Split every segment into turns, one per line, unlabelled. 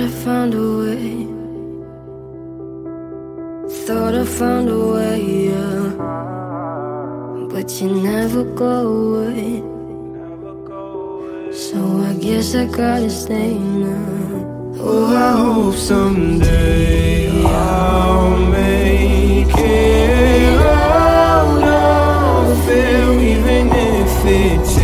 I found a way. Thought I found a way, yeah. But you never go away. So I guess I gotta stay now.
Oh, I hope someday I'll make it out of there, even if it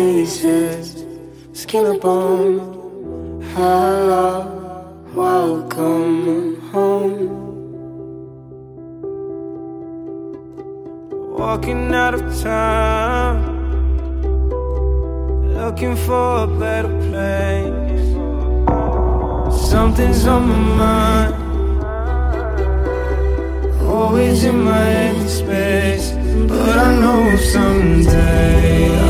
pieces, skin and bone. Hello, welcome home.
Walking out of town, looking for a better place. Something's on my mind, always in my head space. But I know someday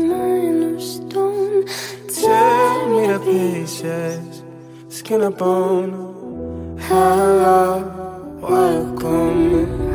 pieces, skin and bone. Hello, welcome